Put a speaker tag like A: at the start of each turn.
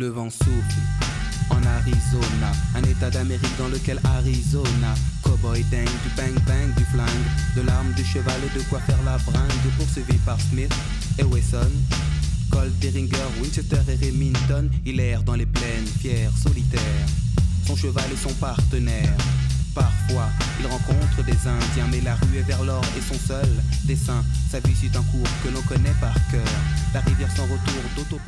A: Le vent souffle en Arizona, un état d'Amérique dans lequel Arizona, cowboy dingue, du bang bang, du flingue, de l'arme, du cheval et de quoi faire la bringue, poursuivi par Smith et Wesson. Colt, Deringer, Winchester et Remington, il erre dans les plaines, fier, solitaire. Son cheval et son partenaire. Parfois, il rencontre des Indiens, mais la rue est vers l'or et son seul dessin. Sa vie suit un cours que l'on connaît par cœur. La rivière sans retour d'auto